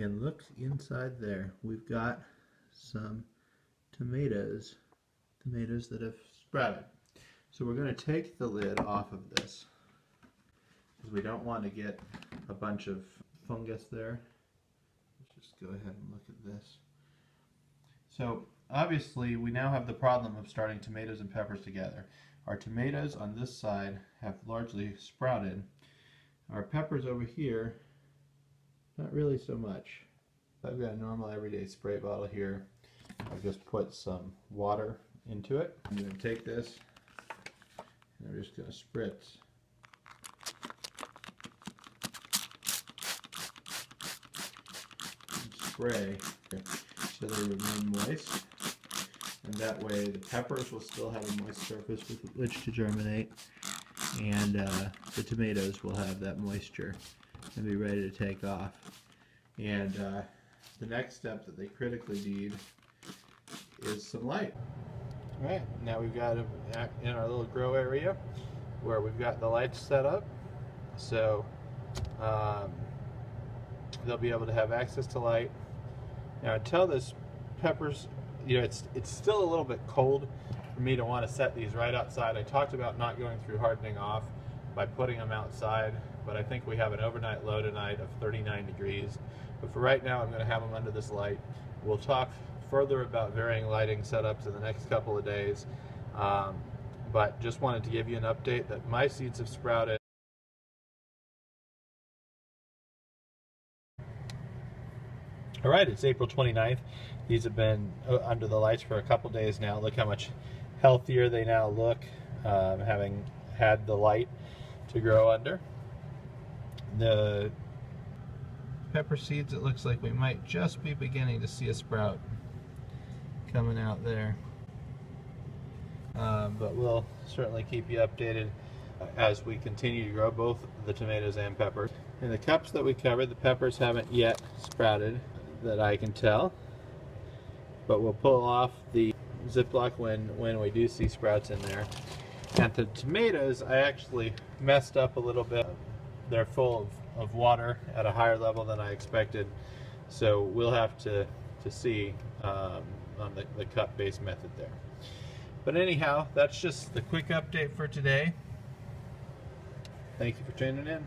And look inside there. We've got some tomatoes. Tomatoes that have sprouted. So we're going to take the lid off of this. Because we don't want to get a bunch of fungus there. Let's just go ahead and look at this. So obviously we now have the problem of starting tomatoes and peppers together. Our tomatoes on this side have largely sprouted. Our peppers over here not really so much. I've got a normal everyday spray bottle here. I've just put some water into it. I'm going to take this and I'm just going to spritz. spray so they remain moist. And that way the peppers will still have a moist surface with which to germinate and uh, the tomatoes will have that moisture and be ready to take off. And uh, the next step that they critically need is some light. All right, now we've got them in our little grow area where we've got the lights set up. So um, they'll be able to have access to light. Now until this peppers, you know, it's, it's still a little bit cold for me to want to set these right outside. I talked about not going through hardening off by putting them outside, but I think we have an overnight low tonight of 39 degrees. But for right now, I'm going to have them under this light. We'll talk further about varying lighting setups in the next couple of days. Um, but just wanted to give you an update that my seeds have sprouted. All right, it's April 29th. These have been uh, under the lights for a couple days now. Look how much healthier they now look, um, having had the light to grow under. The pepper seeds, it looks like we might just be beginning to see a sprout coming out there. Um, but we'll certainly keep you updated as we continue to grow both the tomatoes and peppers. In the cups that we covered, the peppers haven't yet sprouted that I can tell, but we'll pull off the Ziploc when, when we do see sprouts in there. And the tomatoes, I actually messed up a little bit. They're full of, of water at a higher level than I expected, so we'll have to, to see um, on the, the cut-based method there. But anyhow, that's just the quick update for today. Thank you for tuning in.